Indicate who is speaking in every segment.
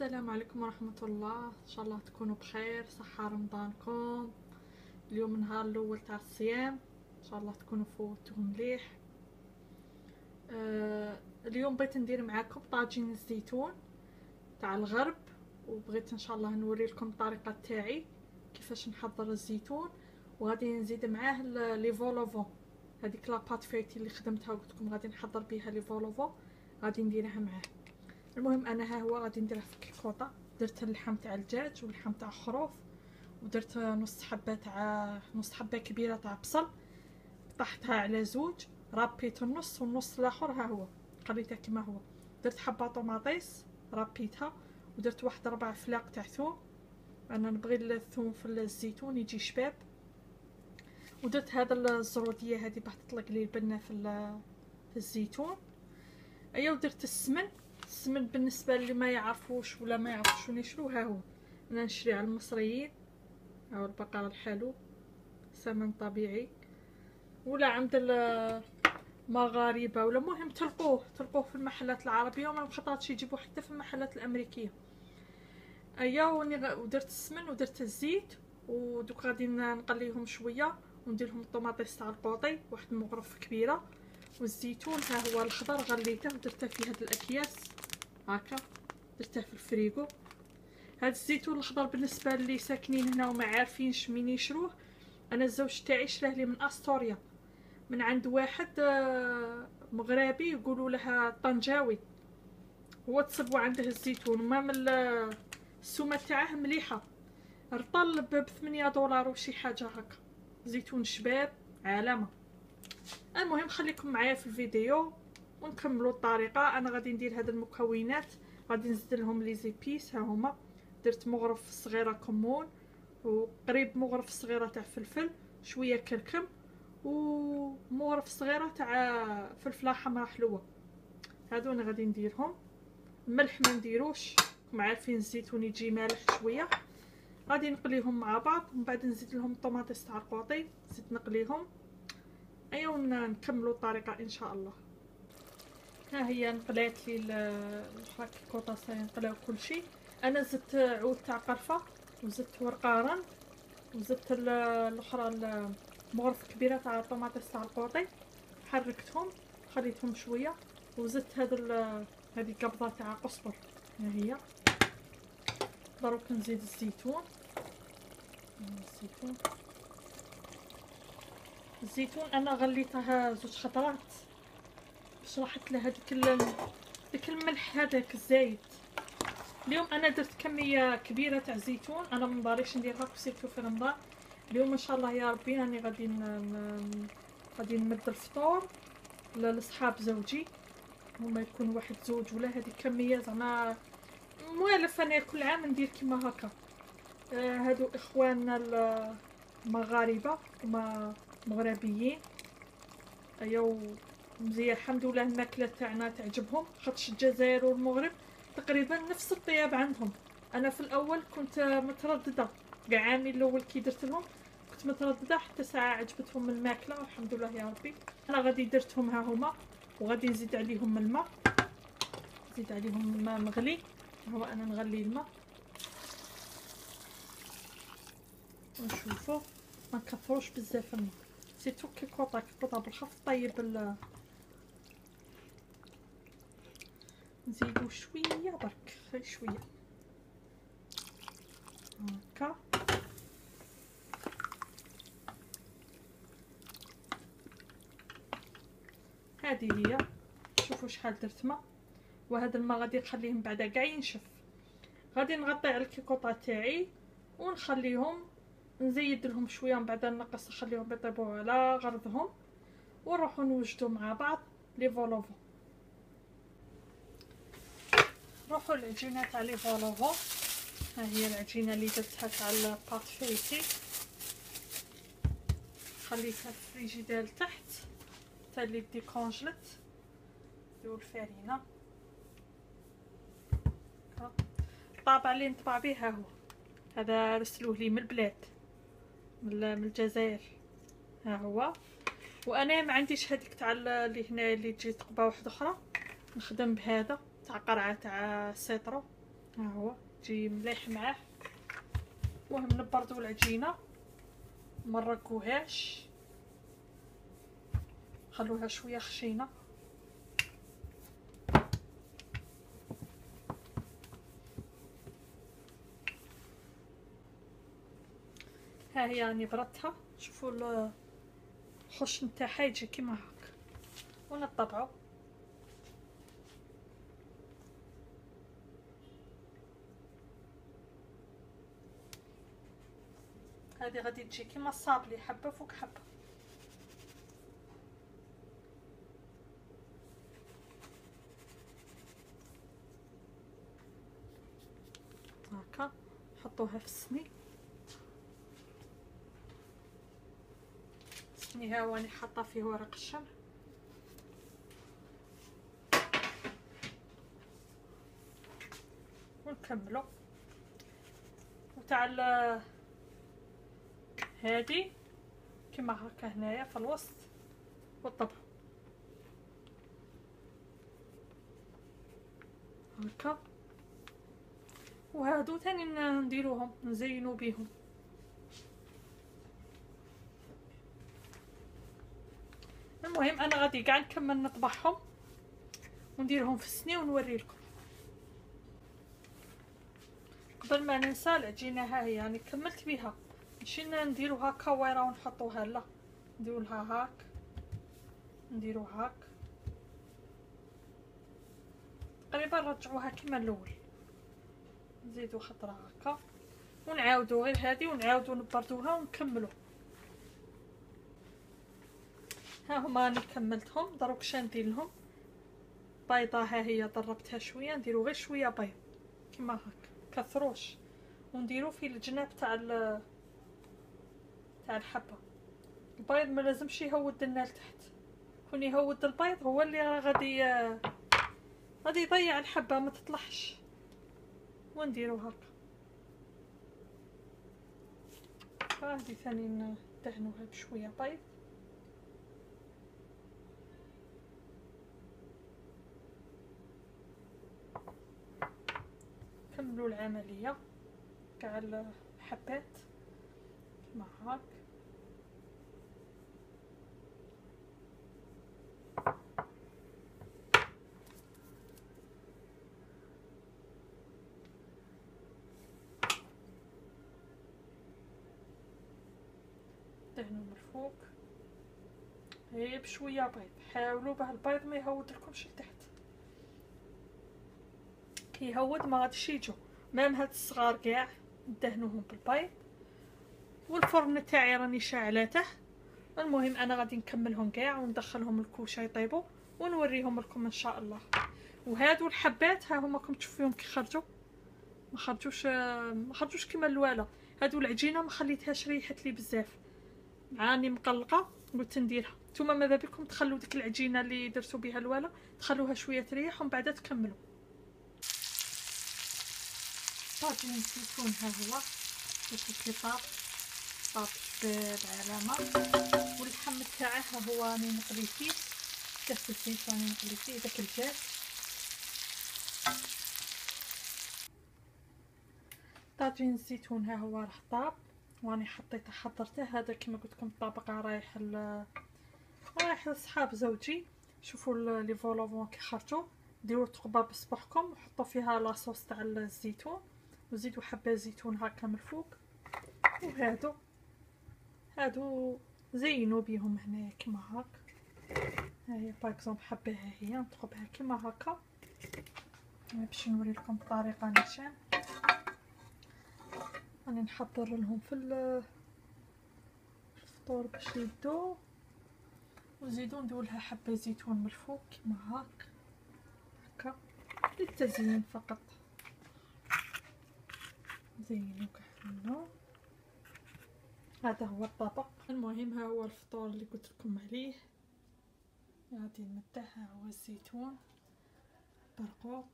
Speaker 1: السلام عليكم ورحمة الله. إن شاء الله تكونوا بخير صحة رمضانكم. اليوم النهار الأول تاع الصيام. إن شاء الله تكونوا فوتوا مليح. آه اليوم بغيت ندير معاكم طاجين الزيتون تاع الغرب وبغيت إن شاء الله نوري لكم الطريقة تاعي كيفاش نحضر الزيتون. وغادي نزيد معاه les vol-au-vent هذيك la pâte feuilletée اللي خدمتها وقلت لكم غادي نحضر بها les vol-au-vent غادي نديرها معاه. المهم أنا ها هو غادي نديرها في كيكوطة. درت اللحم تاع الدجاج واللحم تاع الخروف ودرت نص حبة تاع نص حبة كبيرة تاع بصل. طحتها على زوج رابيت النص والنص الآخر ها هو خليته كما هو. درت حبة طوماطيس رابيتها ودرت واحد ربع فلاق تاع ثوم. أنا نبغي الثوم في الزيتون يجي شباب. ودرت هذا الزرودية هذه باه تطلق لي البنة في في الزيتون. ايا ودرت السمن. السمن بالنسبة اللي ما يعرفوش ولا ما يعرفوش شنو يشرو. ها هو. أنا نشري على المصريين. هاو البقر الحلو. سمن طبيعي. ولا عند المغاربه ولا مهم تلقوه تلقوه في المحلات العربية. وما مخطراتش يجيبوه حتى في المحلات الأمريكية. أيا ودرت السمن ودرت الزيت. ودوك غادي نقليهم شوية. وندير لهم الطوماطيس تاع القوطي واحد المغرف كبيرة. والزيتون ها هو الخضر غليته. ودرته في هاد الأكياس. هكا درته في الفريغو هاد الزيتون الخضر بالنسبة اللي ساكنين هنا وما عارفينش منين يشروه. أنا الزوج تاعي شراه لي من استوريا من عند واحد آه، مغربي يقولوا لها طنجاوي. هو تصبوا عنده الزيتون وما من ال- السومة تاعه مليحة. رطل ب 8 دولار وشي حاجة هكا. زيتون شباب عالمة. المهم خليكم معايا في الفيديو. ونكملوا الطريقة. أنا غادي ندير هاد المكونات. غادي نزيد لهم لي زيبيس. ها هما. درت مغرف صغيرة كمون وقريب مغرف صغيرة تاع فلفل. شوية كركم ومغرف صغيرة تاع فلفلة حمراء حلوة. هادو أنا غادي نديرهم. الملح ما نديروش. راكم عارفين الزيتون يجي مالح شوية. غادي نقليهم مع بعض. ومن بعد نزيد لهم الطوماطيس تاع القوطي. نزيد نقليهم. ايوا نكملوا الطريقة إن شاء الله. ها هي نقلات لي الحراك الكوطاسه نقلاو كل شيء أنا زدت عود تاع قرفة وزدت ورقارن وزدت ال- الأخرى ال- مغرفة كبيرة تاع الطوماطيس تاع القوطي. حركتهم خليتهم شوية وزدت ال- هذه قبضة تاع قزبر ها هي. دروك نزيد الزيتون. الزيتون. الزيتون أنا غليتها زوج خطرات باش راحت له ال- ديك الملح هذاك الزايد اليوم أنا درت كمية كبيرة تاع زيتون أنا ما نبغيش نديرها سيرتو في رمضان. اليوم إن شاء الله يا ربي راني غادي غادي نمد الفطور لصحاب زوجي. هما يكون واحد زوج ولا هذه كمية زعما موالف أنا كل عام ندير كيما هكا. آه هادو إخواننا ال- المغاربة هما مغربيين. أيوا. مزيان. الحمد لله الماكلة تاعنا تعجبهم. خاطش الجزائر والمغرب تقريبا نفس الطياب عندهم. أنا في الأول كنت مترددة. كاع عامي الأول كي درت لهم كنت مترددة حتى ساعة عجبتهم الماكلة. الحمد لله يا ربي. أنا غادي درتهم ها هما وغادي نزيد عليهم الماء. نزيد عليهم الماء مغلي. هو أنا نغلي الماء. ونشوفوا ما نكثروش بزاف الماء سيتو كيكوطا كيكوطا بالخف طيب ال نزيدو شوية برك غير شوية. هكا. هذه هي. شوفوا شحال درت ماء وهذا الماء غادي نخليه من بعدا كاع ينشف. غادي نغطي على الكيكوطة تاعي ونخليهم نزيد لهم شوية من بعد نقص نخليهم يطيبوا على غرضهم. ونروحوا نوجدوا مع بعض les vol-au-vent نروحوا العجينه تاع les vol-au-vent ها هي العجينه اللي درتها تاع ال pâte feuilletée خليتها في الفريجيدير تحت. حتى اللي ديكونجلت نديرو الفارينة. هكا. الطابع اللي نطبع به ها هو. هذا رسلوه لي من البلاد. من ال- من الجزائر. ها هو. وأنا ما عنديش هذيك تاع ال- اللي هنا اللي تجي تقبه واحدة أخرى. نخدم بهذا. تاع قرعة تاع سيترو ها هو. تجي مليح معاه. المهم نبردو العجينة. مرقوهاش خلوها شوية خشينة. ها هي راني بردتها شوفوا الخش نتاعها يجي كيما هاك. ونطبعو. هذه غادي تجي كيما الصابلي حبة فوق حبة. هكا نحطوها في السني السني ها راني حاطة فيه ورق الشمع. ونكملو. وتاع هادي كما هكا هنايا في الوسط والطبع. هكا. وهادو ثاني نديروهم نزينو بيهم. المهم أنا غادي كاع نكمل نطبعهم ونديرهم في السني ونوري لكم. قبل ما ننسى العجينه ها هي يعني كملت بها ماشي نديرو هكا ويرا ونحطوها لا نديرو لها هاك. نديرو هاك. تقريبا نرجعوها كيما الأول. نزيدو خطرة هكا. ونعاودو غير هادي ونعاودو نبردوها ونكملو. ها هما راني كملتهم. دروك ندير لهم. بيضة ها هي ضربتها شوية. نديرو غير شوية بيض. كيما هكا كثروش. ونديرو في الجناب تاع الحبة. البيض ما لازمش يهود لنا لتحت كون يهود البيض هو اللي غادي غادي يضيع الحبة ما تطلعش. ونديرو هكا. هذه ثاني ندهنوها بشوية بيض كملوا العملية. كاع الحبات. كما هاك. دهنوا من الفوق غير بشوية بيض. حاولوا باه البيض ما يهود لكمش لتحت كيهود ما غاديش يجو مام هاد الصغار كاع ندهنوهم بالبيض. والفرن تاعي راني شاعلاته المهم أنا غادي نكملهم كاع وندخلهم الكوشة يطيبوا ونوريهم لكم إن شاء الله. وهادو الحبات ها هما راكم تشوفيهم كي خرجوا؟ ما خرجوش ما خرجوش كيما الوالا هادو العجينة ما خليتهاش ريحت لي بزاف. عاني مقلقة قلت نديرها. نتوما ماذا بكم؟ تخلوا ديك العجينة اللي درتو بها الوالا تخلوها شوية تريح ومن بعد تكملوا. طاجين الزيتون ها هو. باش كيطاب طاب. بالعلامه واللحم تاعه ها هو راني نقلي فيه. كاس الزيت راني نقلي فيه. داك الجاز طاجين الزيتون ها هو راه طاب. واني حطيته حضرته هذا كما قلت لكم الطبق رايح ل رايح لصحاب زوجي. شوفوا les vol-au-vent كي خرجوا ديروا تقبه بصبعكم وحطوا فيها la sauce تاع الزيتون. وزيدوا حبة زيتون هكا من الفوق. وهادو. هادو زينوا بيهم هنايا كيما هاك. ها هي حبة ها هي نطقبها كيما هكا باش نوري لكم الطريقة نيشان راني نحضر لهم في الفطور باش يدو وزيدو ندير لها حبة زيتون من الفوق كيما هاك. هكا. للتزيين فقط. زينو كحلنا. هذا هو الطبق. المهم ها هو الفطور اللي قلت لكم عليه. غادي نمده ها هو الزيتون. برقوق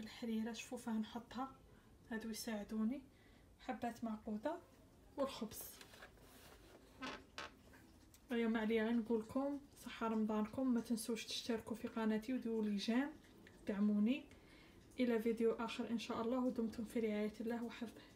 Speaker 1: الحريرة شوفوا فين نحطها هادو يساعدوني. حبات معقوده والخبز. اليوم عليا غير نقول لكم صحة رمضانكم ما تنسوش تشتركوا في قناتي وديروا لي جيم دعموني. إلى فيديو آخر إن شاء الله ودمتم في رعاية الله وحفظه.